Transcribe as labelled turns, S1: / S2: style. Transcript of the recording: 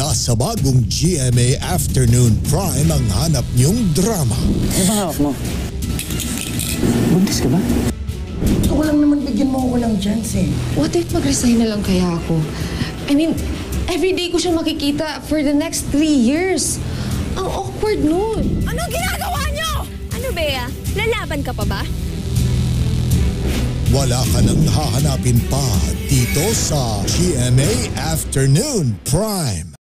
S1: Nasa bagong GMA Afternoon Prime ang hanap niyong drama.
S2: Ano ba hawak mo? Buntis ka ba?
S3: Gusto ko lang naman bigyan mo ako ng chance eh.
S4: What if mag-resign na lang kaya ako? I mean, everyday ko siya makikita for the next three years. Ang awkward nun.
S5: Ano ginagawa niyo? Ano, Bea? Lalaban ka pa ba?
S1: Wala ka nang hahanapin pa dito sa GMA Afternoon Prime.